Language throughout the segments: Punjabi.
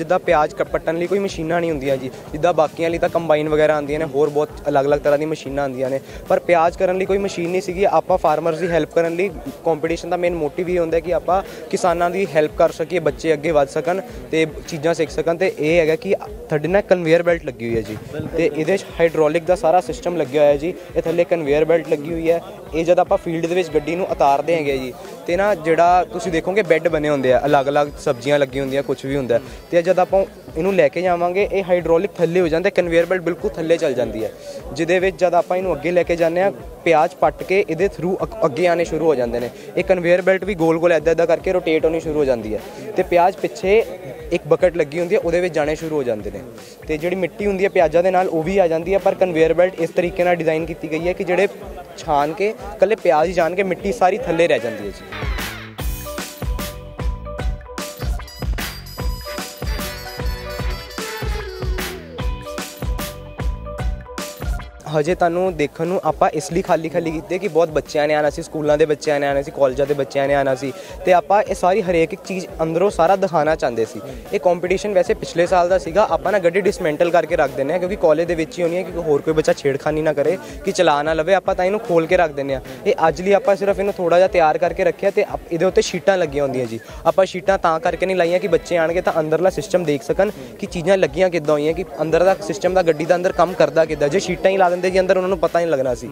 ਜਿੱਦਾਂ ਪਿਆਜ਼ ਕੱਟ- ਪੱਟਣ ਲਈ ਕੋਈ ਮਸ਼ੀਨਾਂ ਨਹੀਂ ਹੁੰਦੀਆਂ ਜੀ ਜਿੱਦਾਂ ਬਾਕੀਆਂ ਲਈ ਤਾਂ ਕੰਬਾਈਨ ਵਗੈਰਾ ਆਉਂਦੀਆਂ ਨੇ ਹੋਰ ਬਹੁਤ ਅਲੱਗ-ਅਲੱਗ ਤਰ੍ਹਾਂ ਦੀ ਮਸ਼ੀਨਾਂ ਆਉਂਦੀਆਂ ਨੇ। ਪਰ ਪਿਆਜ਼ ਕਰਨ ਲਈ ਕੋਈ ਮਸ਼ੀਨ ਨਹੀਂ ਸੀਗੀ ਆਪਾਂ ਫਾਰਮਰਸ ਦੀ ਹੈਲਪ ਕਰਨ ਲਈ ਕੰਪੀਟੀਸ਼ਨ ਦਾ ਮੇਨ ਮੋਟਿਵ ਇਹ ਹੁੰਦਾ ਕਿ ਆਪਾਂ ਕਿਸਾਨਾਂ ਦੀ ਹੈਲਪ ਕਰ ਸਕੀਏ ਬੱਚੇ ਅੱਗੇ ਵਧ ਸਕਣ ਤੇ ਚੀਜ਼ਾਂ ਸਿੱਖ ਸਕਣ ਤੇ ਇਹ ਹੈਗਾ ਕਿ ਤੁਹਾਡੇ ਨਾਲ ਕਨਵੇਅਰ ਬੈਲਟ ਲੱਗੀ ਹੋਈ ਹੈ ਜੀ। ਤੇ ਇਹਦੇ 'ਚ ਹਾਈਡ੍ਰੋਲਿਕ ਦਾ ਸਾਰਾ ਸਿਸਟਮ ਲੱਗਿਆ ਹੋਇਆ ਜੀ ਇਹ ਥੱਲੇ ਕਨਵੇਅਰ ਬੈਲਟ ਲੱਗੀ ਹੋਈ ਹੈ। ਇਹ ਜਦ ਆਪਾਂ ਫੀਲਡ ਦੇ ਵਿੱਚ ਗੱਡੀ ਨੂੰ ਉਤਾਰਦੇ ਹੈਗੇ ਜੀ ਤੇ ਨਾ ਜਿਹੜਾ ਤੁਸੀਂ ਦੇਖੋਗੇ ਬੈੱਡ ਬਣੇ ਹੁੰਦੇ ਆ, ਅਲੱਗ-ਅਲੱਗ ਸਬਜ਼ੀਆਂ ਲੱਗੀ ਹੁੰਦੀਆਂ ਕੁਝ ਵੀ ਹੁੰਦਾ। ਤੇ ਜਦ ਆਪਾਂ ਇਹਨੂੰ ਲੈ ਕੇ ਜਾਵਾਂਗੇ, ਇਹ ਹਾਈਡ੍ਰੋਲਿਕ ਥੱਲੇ ਹੋ ਜਾਂਦਾ ਕਨਵੇਅਰ ਬੈਲਟ ਬਿਲਕੁਲ ਥੱਲੇ ਚੱਲ ਜਾਂਦੀ ਹੈ। ਜਿਹਦੇ ਵਿੱਚ ਜਦ ਆਪਾਂ ਇਹਨੂੰ ਅੱਗੇ ਲੈ ਕੇ ਜਾਂਦੇ ਆ ਪਿਆਜ਼ ਪੱਟ ਕੇ ਇਹਦੇ ਥਰੂ ਅੱਗੇ ਆਣੇ ਸ਼ੁਰੂ ਹੋ ਜਾਂਦੇ ਨੇ। ਇਹ ਕਨਵੇਅਰ ਬੈਲਟ ਵੀ ਗੋਲ-ਗੋਲ ਐਦਾਂ ਐਦਾਂ ਕਰਕੇ ਰੋਟੇਟ ਹੋਣੀ ਸ਼ੁਰੂ ਹੋ ਜਾਂਦੀ ਹੈ। ਤੇ ਪਿਆਜ਼ ਪਿੱਛੇ ਇੱਕ ਬਕਟ ਲੱਗੀ ਹੁੰਦੀ ਹੈ, ਉਹਦੇ ਵਿੱਚ ਜਾਣੇ ਸ਼ੁਰੂ ਹੋ ਜਾਂਦੇ ਨੇ। ਤੇ ਜਿਹੜੀ ਮਿੱਟੀ ਹੁੰਦੀ ਹੈ ਪਿਆਜ਼ਾਂ ਦੇ ਨਾਲ, ਉਹ ਵੀ ਆ ਜਾਂਦੀ ਹੈ, ਪਰ ਕਨਵੇਅਰ ਬੈਲਟ ਇਸ ਤਰੀਕੇ ਨਾਲ ਡਿਜ਼ਾਈਨ ਕੀਤੀ ਗਈ ਹੈ ਕਿ ਜਿਹੜੇ ਛਾਨ ਕੇ ਕੱਲੇ ਪਿਆਜ਼ ਹੀ ਜਾਣ ਕੇ ਮਿੱਟੀ ਸਾਰੀ ਥੱਲੇ ਰਹਿ ਜਾਂਦੀ ਹੈ ਜੀ। ਹਜੇ ਤੁਹਾਨੂੰ ਦੇਖਣ ਨੂੰ ਆਪਾਂ ਇਸ ਲਈ ਖਾਲੀ ਖਾਲੀ ਕੀਤੇ ਕਿ ਬਹੁਤ ਬੱਚਿਆਂ ਨੇ ਆਣਾ ਸੀ, ਸਕੂਲਾਂ ਦੇ ਬੱਚਿਆਂ ਨੇ ਆਣਾ ਸੀ, ਕਾਲਜਾਂ ਦੇ ਬੱਚਿਆਂ ਨੇ ਆਣਾ ਸੀ ਤੇ ਆਪਾਂ ਇਹ ਸਾਰੀ ਹਰੇਕ ਇੱਕ ਚੀਜ਼ ਅੰਦਰੋਂ ਸਾਰਾ ਦਿਖਾਣਾ ਚਾਹੁੰਦੇ ਸੀ। ਇਹ ਕੰਪੀਟੀਸ਼ਨ ਵੈਸੇ ਪਿਛਲੇ ਸਾਲ ਦਾ ਸੀਗਾ, ਆਪਾਂ ਨਾ ਗੱਡੀ ਡਿਸਮੈਂਟਲ ਕਰਕੇ ਰੱਖ ਦਿੰਦੇ ਆ ਕਿਉਂਕਿ ਕਾਲਜ ਦੇ ਵਿੱਚ ਹੀ ਹੋਣੀ ਹੈ ਕਿ ਹੋਰ ਕੋਈ ਬੱਚਾ ਛੇੜਖਾਨੀ ਨਾ ਕਰੇ, ਕਿ ਚਲਾ ਨਾ ਲਵੇ, ਆਪਾਂ ਤਾਂ ਇਹਨੂੰ ਖੋਲ ਕੇ ਰੱਖ ਦਿੰਦੇ ਆ ਇਹ ਅੱਜ ਲਈ ਆਪਾਂ ਸਿਰਫ ਇਹਨੂੰ ਥੋੜਾ ਜਿਹਾ ਤਿਆਰ ਕਰਕੇ ਰੱਖਿਆ ਤੇ ਆਪ- ਇਹਦੇ ਉੱਤੇ ਸ਼ੀਟਾਂ ਲੱਗੀਆਂ ਹੁੰਦੀਆਂ ਜੀ। ਆਪਾਂ ਸ਼ੀਟਾਂ ਤਾਂ ਕਰਕੇ ਨਹੀਂ ਲਾਈਆਂ ਕਿ ਬੱਚੇ ਆਣਗੇ ਤਾਂ ਅੰਦਰਲਾ ਸਿਸਟਮ ਦੇਖ ਸਕਣ ਕਿ ਚੀਜ਼ਾਂ ਲੱਗੀਆਂ ਕਿੱਦਾਂ ਹੋਈਆਂ, ਕਿ ਅੰਦਰ ਦਾ ਸਿਸਟਮ ਦਾ ਗੱਡੀ ਦਾ ਅੰਦਰ ਕੰਮ ਕਰਦਾ ਕਿੱਦਾਂ, ਜੇ ਸ਼ੀਟਾਂ ਹੀ ਲਾ ਦਿੰਦੇ ਜੀ ਅੰਦਰ ਉਹਨਾਂ ਨੂੰ ਪਤਾ ਨਹੀਂ ਲੱਗਣਾ ਸੀ।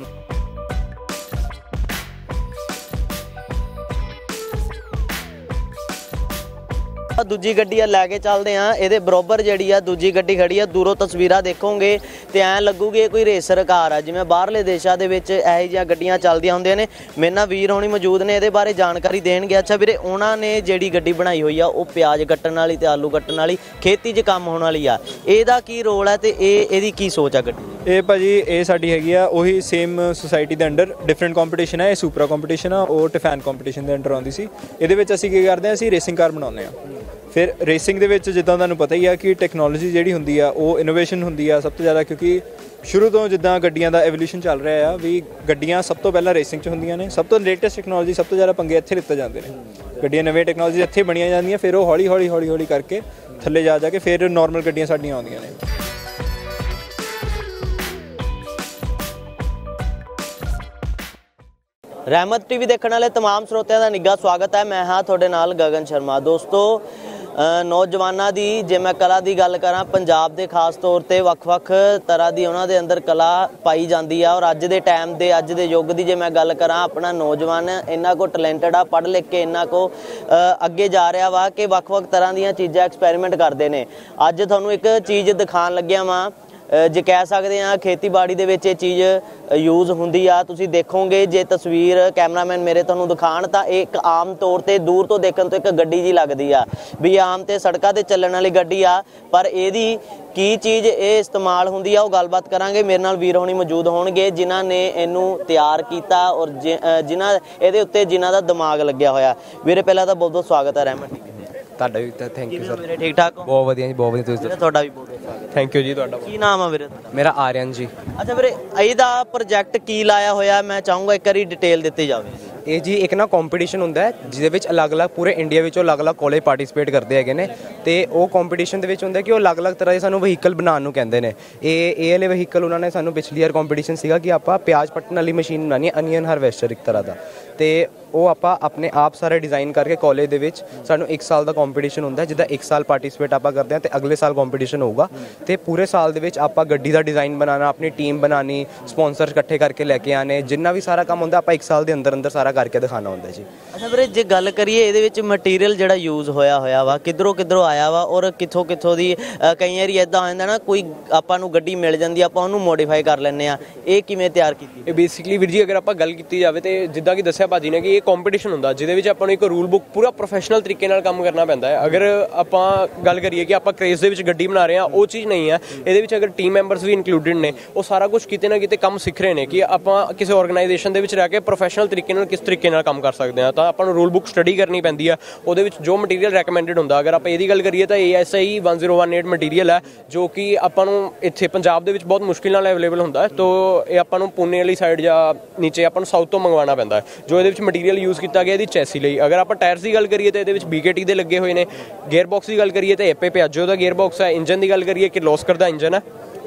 ਆ ਦੂਜੀ ਗੱਡੀ ਆ, ਲੈ ਕੇ ਚੱਲਦੇ ਆ ਇਹਦੇ ਬਰੋਬਰ ਜਿਹੜੀ ਆ, ਦੂਜੀ ਗੱਡੀ ਖੜੀ ਆ। ਦੂਰੋਂ ਤਸਵੀਰਾਂ ਦੇਖੋਗੇ ਤੇ ਐਂ ਲੱਗੂਗੀ ਇਹ ਕੋਈ ਰੇਸਰ ਕਾਰ ਆ। ਜਿਵੇਂ ਬਾਹਰਲੇ ਦੇਸ਼ਾਂ ਦੇ ਵਿੱਚ ਇਹੋ ਜਿਹੀਆਂ ਗੱਡੀਆਂ ਚੱਲਦੀਆਂ ਹੁੰਦੀਆਂ ਨੇ। ਮੇਰੇ ਨਾਲ ਵੀਰ ਹੋਣੀ ਮੌਜੂਦ ਨੇ, ਇਹਦੇ ਬਾਰੇ ਜਾਣਕਾਰੀ ਦੇਣਗੇ। ਅੱਛਾ ਵੀਰੇ, ਉਹਨਾਂ ਨੇ ਜਿਹੜੀ ਗੱਡੀ ਬਣਾਈ ਹੋਈ ਆ, ਉਹ ਪਿਆਜ਼ ਕੱਟਣ ਵਾਲੀ ਤੇ ਆਲੂ ਕੱਟਣ ਵਾਲੀ, ਖੇਤੀ 'ਚ ਕੰਮ ਹੋਣ ਵਾਲੀ ਆ। ਇਹਦਾ ਕੀ ਰੋਲ ਹੈ ਤੇ ਇਹ, ਇਹਦੀ ਕੀ ਸੋਚ ਆ ਗੱਡੀ ਦੀ? ਇਹ ਭਾਜੀ, ਇਹ ਸਾਡੀ ਹੈਗੀ ਆ, ਉਹੀ ਸੇਮ ਸੁਸਾਇਟੀ ਦੇ ਅੰਡਰ ਡਿਫਰੈਂਟ ਕੰਪੀਟੀਸ਼ਨ ਹੈ ਇਹ ਸੁਪਰਾ ਕੰਪੀਟੀਸ਼ਨ ਆ, ਉਹ ਟਿਫੈਨ ਕੰਪੀਟੀਸ਼ਨ ਦੇ ਅੰਡਰ ਆਉਂਦੀ ਸੀ। ਇਹਦੇ ਵਿੱਚ ਅਸੀਂ ਕੀ ਕਰਦੇ ਆ, ਅਸੀਂ ਰੇਸਿੰਗ ਕਾਰ ਬਣਾਉਂਦੇ ਆ। ਫਿਰ ਰੇਸਿੰਗ ਦੇ ਵਿੱਚ ਜਿੱਦਾਂ ਤੁਹਾਨੂੰ ਪਤਾ ਹੀ ਆ ਕਿ ਟੈਕਨੋਲੋਜੀ ਜਿਹੜੀ ਹੁੰਦੀ ਆ ਉਹ ਇਨੋਵੇਸ਼ਨ ਹੁੰਦੀ ਆ ਸਭ ਤੋਂ ਜ਼ਿਆਦਾ ਕਿਉਂਕਿ ਸ਼ੁਰੂ ਤੋਂ ਜਿੱਦਾਂ ਗੱਡੀਆਂ ਦਾ ਐਵੋਲੂਸ਼ਨ ਚੱਲ ਰਿਹਾ ਆ ਵੀ ਗੱਡੀਆਂ ਸਭ ਤੋਂ ਪਹਿਲਾਂ ਰੇਸਿੰਗ 'ਚ ਹੁੰਦੀਆਂ ਨੇ ਸਭ ਤੋਂ ਲੇਟੈਸਟ ਟੈਕਨੋਲੋਜੀ ਸਭ ਤੋਂ ਜ਼ਿਆਦਾ ਪੰਗੇ ਇੱਥੇ ਲਿੱਤੇ ਜਾਂਦੇ ਨੇ ਗੱਡੀਆਂ ਨਵੇਂ ਟੈਕਨੋਲੋਜੀ ਇੱਥੇ ਬਣੀਆਂ ਜਾਂਦੀਆਂ ਫਿਰ ਉਹ ਹੌਲੀ ਹੌਲੀ ਹੌਲੀ ਹੌਲੀ ਕਰਕੇ ਥੱਲੇ ਜਾ ਜਾ ਕੇ ਫਿਰ ਨਾਰਮਲ ਗੱਡੀਆਂ ਸਾਡੀਆਂ ਆਉਂਦੀਆਂ ਨੇ ਰਹਿਮਤ ਟੀਵੀ ਦੇਖਣ ਵਾਲੇ तमाम ਸਰੋਤਿਆਂ ਦਾ ਨਿੱਘਾ ਸਵਾਗਤ ਹੈ ਮੈਂ ਹਾਂ ਤੁਹਾਡੇ ਨਾਲ ਗਗਨ ਸ਼ਰਮਾ ਦੋਸਤੋ ਅ, ਨੌਜਵਾਨਾਂ ਦੀ, ਜੇ ਮੈਂ ਕਲਾ ਦੀ ਗੱਲ ਕਰਾਂ, ਪੰਜਾਬ ਦੇ ਖਾਸ ਤੌਰ ਤੇ ਵੱਖ-ਵੱਖ ਤਰ੍ਹਾਂ ਦੀ ਉਹਨਾਂ ਦੇ ਅੰਦਰ ਕਲਾ ਪਾਈ ਜਾਂਦੀ ਆ ਔਰ ਅੱਜ ਦੇ ਟਾਈਮ ਦੇ, ਅੱਜ ਦੇ ਯੁੱਗ ਦੀ ਜੇ ਮੈਂ ਗੱਲ ਕਰਾਂ, ਆਪਣਾ ਨੌਜਵਾਨ ਇੰਨਾ ਕੋ ਟੈਲੈਂਟਡ ਆ, ਪੜ੍ਹ ਲਿਖ ਕੇ ਇੰਨਾ ਕੋ ਅੱਗੇ ਜਾ ਰਿਹਾ ਵਾ ਕਿ ਵੱਖ-ਵੱਖ ਤਰ੍ਹਾਂ ਦੀਆਂ ਚੀਜ਼ਾਂ ਐਕਸਪੈਰੀਮੈਂਟ ਕਰਦੇ ਨੇ। ਅੱਜ ਤੁਹਾਨੂੰ ਇੱਕ ਚੀਜ਼ ਦਿਖਾਉਣ ਲੱਗਿਆ ਵਾਂ ਜੇ ਕਹਿ ਸਕਦੇ ਆ ਖੇਤੀਬਾੜੀ ਦੇ ਵਿੱਚ ਇਹ ਚੀਜ਼ ਯੂਜ਼ ਹੁੰਦੀ ਆ ਤੁਸੀਂ ਦੇਖੋਗੇ ਜੇ ਤਸਵੀਰ ਕੈਮਰਾਮੈਨ ਮੇਰੇ ਤੁਹਾਨੂੰ ਦਿਖਾਣ ਤਾਂ ਇਹ ਇੱਕ ਆਮ ਤੌਰ ਤੇ ਦੂਰ ਤੋਂ ਦੇਖਣ ਤੋਂ ਇੱਕ ਗੱਡੀ ਜੀ ਲੱਗਦੀ ਆ ਵੀ ਆਮ ਤੇ ਸੜਕਾਂ ਤੇ ਚੱਲਣ ਵਾਲੀ ਗੱਡੀ ਆ ਪਰ ਇਹਦੀ ਕੀ ਚੀਜ਼ ਇਹ ਇਸਤੇਮਾਲ ਹੁੰਦੀ ਆ ਉਹ ਗੱਲਬਾਤ ਕਰਾਂਗੇ। ਮੇਰੇ ਨਾਲ ਵੀਰ ਹੋਣੀ ਮੌਜੂਦ ਹੋਣਗੇ ਜਿਨ੍ਹਾਂ ਨੇ ਇਹਨੂੰ ਤਿਆਰ ਕੀਤਾ ਔਰ ਜਿਨ੍ਹਾਂ ਇਹਦੇ ਉੱਤੇ ਜਿਨ੍ਹਾਂ ਦਾ ਦਿਮਾਗ ਲੱਗਿਆ ਹੋਇਆ। ਵੀਰੇ ਪਹਿਲਾਂ ਤਾਂ ਬਹੁਤ ਬਹੁਤ ਸਵਾਗਤ ਹੈ ਰਹਿਮਤ ਤੁਹਾਡਾ ਵੀ ਥੈਂਕ ਯੂ ਸਰ ਠੀਕ ਠਾਕ ਹੋ? ਬਹੁਤ ਵਧੀਆ ਜੀ ਬਹੁਤ ਵਧੀਆ ਤੁਸੀਂ ਤੁਹਾਡਾ ਵੀ ਬਹੁਤ ਥੈਂਕ ਯੂ ਜੀ ਤੁਹਾਡਾ ਕੀ ਨਾਮ ਆ ਵੀਰੇ ਤੁਹਾਡਾ? ਮੇਰਾ ਆਰਿਅਨ ਜੀ। ਅੱਛਾ ਵੀਰੇ ਇਹਦਾ ਪ੍ਰੋਜੈਕਟ ਕੀ ਲਾਇਆ ਹੋਇਆ? ਮੈਂ ਚਾਹੂੰਗਾ ਇੱਕ ਵਾਰੀ ਡਿਟੇਲ ਦਿੱਤੀ ਜਾਵੇ। ਇਹ ਜੀ ਇੱਕ ਨਾ ਕੰਪੀਟੀਸ਼ਨ ਹੁੰਦਾ ਹੈ ਜਿਹਦੇ ਵਿੱਚ ਅਲੱਗ-ਅਲੱਗ ਪੂਰੇ ਇੰਡੀਆ ਵਿੱਚੋਂ ਅਲੱਗ-ਅਲੱਗ ਕਾਲਜ ਪਾਰਟਿਸਿਪੇਟ ਕਰਦੇ ਹੈਗੇ ਨੇ। ਤੇ ਉਹ ਕੰਪੀਟੀਸ਼ਨ ਦੇ ਵਿੱਚ ਹੁੰਦਾ ਕਿ ਉਹ ਅਲੱਗ-ਅਲੱਗ ਤਰ੍ਹਾਂ ਦੇ ਸਾਨੂੰ ਵਹੀਕਲ ਬਣਾਉਣ ਨੂੰ ਕਹਿੰਦੇ ਨੇ। ਇਹ ਇਹ ਵਾਲੇ ਵਹੀਕਲ ਉਹਨਾਂ ਨੇ ਸਾਨੂੰ ਪਿਛਲੀ ਵਾਰ ਕੰਪੀਟੀਸ਼ਨ ਸੀਗਾ ਕਿ ਆਪਾਂ ਪਿਆਜ਼ ਪੱਟਣ ਵਾਲੀ ਮਸ਼ੀਨ ਬਣਾਉਣੀ ਹੈ ਅਨੀਅਨ ਹਾਰਵੈਸਟਰ ਇੱਕ ਤਰ੍ਹਾਂ ਦਾ। ਤੇ ਉਹ ਆਪਾਂ ਆਪਣੇ ਆਪ ਸਾਰੇ ਡਿਜ਼ਾਈਨ ਕਰਕੇ ਕਾਲਜ ਦੇ ਵਿੱਚ ਸਾਨੂੰ 1 ਸਾਲ ਦਾ ਕੰਪੀਟੀਸ਼ਨ ਹੁੰਦਾ ਜਿਹਦਾ 1 ਸਾਲ ਪਾਰਟਿਸਿਪੇਟ ਆਪਾਂ ਕਰਦੇ ਹਾਂ ਤੇ ਅਗਲੇ ਸਾਲ ਕੰਪੀਟੀਸ਼ਨ ਹੋਊਗਾ। ਤੇ ਪੂਰੇ ਸਾਲ ਦੇ ਵਿੱਚ ਆਪਾਂ ਗੱਡੀ ਦਾ ਡਿਜ਼ਾਈਨ ਬਣਾਉਣਾ ਆਪਣੀ ਟੀਮ ਬਣਾਣੀ ਸਪਾਂਸਰ ਇਕੱਠੇ ਕਰਕੇ ਲੈ ਕੇ ਆਣੇ ਜਿੰਨਾ ਵੀ ਸਾਰਾ ਕੰਮ ਹੁੰਦਾ ਆਪਾਂ 1 ਸਾਲ ਦੇ ਅੰਦਰ ਅੰਦਰ ਸਾਰਾ ਕਰਕੇ ਦਿਖਾਣਾ ਹੁੰਦਾ ਜੀ। ਅੱਛਾ ਵੀਰੇ ਜੇ ਗੱਲ ਕਰੀਏ ਇਹਦੇ ਵਿੱਚ ਮਟੀਰੀਅਲ ਜਿਹੜਾ ਯੂਜ਼ ਹੋਇਆ ਹੋਇਆ ਵਾ ਕਿੱਧਰੋਂ ਕਿੱਧਰੋਂ ਆਇਆ ਵਾ ਔਰ ਕਿੱਥੋਂ ਕਿੱਥੋਂ ਦੀ ਕਈ ਵਾਰੀ ਇਦਾਂ ਹੋ ਜਾਂਦਾ ਨਾ ਕੋਈ ਆਪਾਂ ਨੂੰ ਗੱਡੀ ਮਿਲ ਜਾਂਦੀ ਆ, ਆਪਾਂ ਉਹਨੂੰ ਮੋਡੀਫਾਈ ਕਰ ਲੈਂਦੇ ਆ। ਇਹ ਕਿਵੇਂ ਤਿਆਰ ਕੀਤੀ? ਇਹ ਬੇਸਿਕਲੀ ਵੀਰ ਜੀ ਅਗਰ ਆਪਾਂ ਗੱਲ ਕੀਤੀ ਜਾਵੇ ਤੇ ਜਿੱਦਾਂ ਕਿ ਦੱਸਿਆ ਭਾਜੀ ਨੇ ਕਿ ਇਹ ਕੰਪੀਟੀਸ਼ਨ ਹੁੰਦਾ, ਜਿਹਦੇ ਵਿੱਚ ਆਪਾਂ ਨੂੰ ਇੱਕ ਰੂਲ ਬੁੱਕ ਪੂਰਾ ਪ੍ਰੋਫੈਸ਼ਨਲ ਤਰੀਕੇ ਨਾਲ ਕੰਮ ਕਰਨਾ ਪੈਂਦਾ ਹੈ। ਅਗਰ ਆਪਾਂ ਗੱਲ ਕਰੀਏ ਕਿ ਆਪਾਂ ਕ੍ਰੇਜ਼ ਦੇ ਵਿੱਚ ਗੱਡੀ ਬਣਾ ਰਹੇ ਹਾਂ, ਉਹ ਚੀਜ਼ ਨਹੀਂ ਹੈ। ਇਹਦੇ ਵਿੱਚ ਅਗਰ ਟੀਮ ਮੈਂਬਰਸ ਵੀ ਇਨਕਲੂਡਡ ਨੇ, ਉਹ ਸਾਰਾ ਕੁਝ ਕਿਤੇ ਨਾ ਕਿਤੇ ਕੰਮ ਸਿੱਖ ਰਹੇ ਨੇ ਕਿ ਆਪਾਂ ਕਿਸੇ ਆਰਗੇਨਾਈਜੇਸ਼ਨ ਦੇ ਵਿੱਚ ਰਹਿ ਕੇ ਪ੍ਰੋਫੈਸ਼ਨਲ ਤਰੀਕੇ ਨਾਲ ਕਿਸ ਤਰੀਕੇ ਨਾਲ ਕੰਮ ਕਰ ਸਕਦੇ ਹਾਂ। ਤਾਂ ਆਪਾਂ ਨੂੰ ਰੂਲ ਬੁੱਕ ਸਟੱਡੀ ਕਰਨੀ ਪੈਂਦੀ ਆ ਉਹਦੇ ਵਿੱਚ ਜੋ ਮਟੀਰੀਅਲ ਰეკਮੈਂਡਡ ਹੁੰਦਾ, ਅਗਰ ਆਪਾਂ ਇਹਦੀ ਗੱਲ ਕਰੀਏ ਤਾਂ ASI 1018 ਮਟੀਰੀਅਲ ਹੈ, ਜੋ ਕਿ ਆਪਾਂ ਨੂੰ ਇੱਥੇ ਪੰਜਾਬ ਦੇ ਵਿੱਚ ਬਹੁਤ ਮੁਸ਼ਕਿਲ ਨਾਲ ਅਵੇਲੇਬਲ ਹੁੰਦਾ ਹੈ। ਤੋਂ ਇਹ ਆਪਾਂ ਨੂੰ ਪੁਣੇ ਵਾਲੀ ਸਾਈਡ ਜਾਂ ਨੀਚੇ ਆਪਾਂ ਨੂੰ ਸਾਊਥ ਤੋਂ ਮੰਗਵਾਉਣਾ ਪੈਂਦਾ ਹੈ। ਜੋ ਇਹਦੇ ਵਿੱਚ ਮਟੀਰੀਅਲ ਮਟੀਰੀਅਲ ਯੂਜ਼ ਕੀਤਾ ਗਿਆ ਇਹਦੀ ਚੈਸੀ ਲਈ। ਅਗਰ ਆਪਾਂ ਟਾਇਰਸ ਦੀ ਗੱਲ ਕਰੀਏ ਤਾਂ ਇਹਦੇ ਵਿੱਚ BKT ਦੇ ਲੱਗੇ ਹੋਏ ਨੇ। ਗੇਅਰ ਬਾਕਸ ਦੀ ਗੱਲ ਕਰੀਏ ਤਾਂ ਏਪੇ ਪਿਆਜੋ ਦਾ ਗੇਅਰ ਬਾਕਸ ਹੈ। ਇੰਜਨ ਦੀ ਗੱਲ ਕਰੀਏ ਕਿ ਲੋਸਕਰ ਦਾ ਇੰਜਨ ਹੈ।